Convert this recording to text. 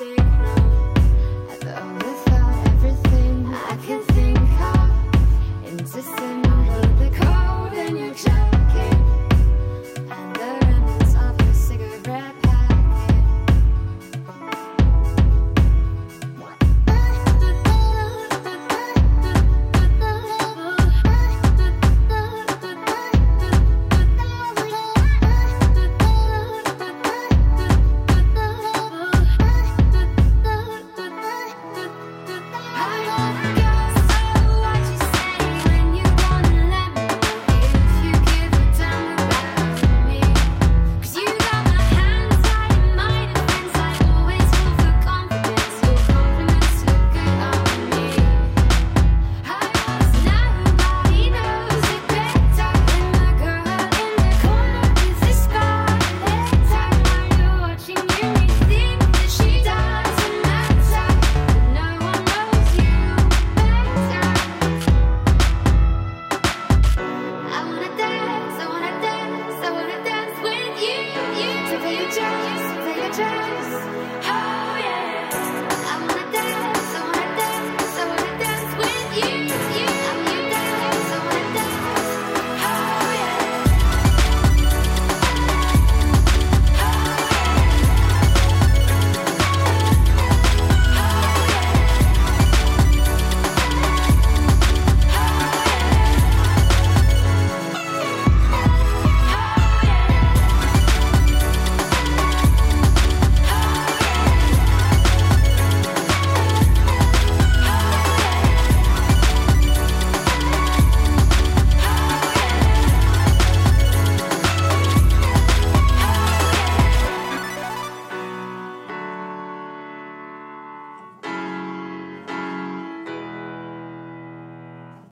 music. changes how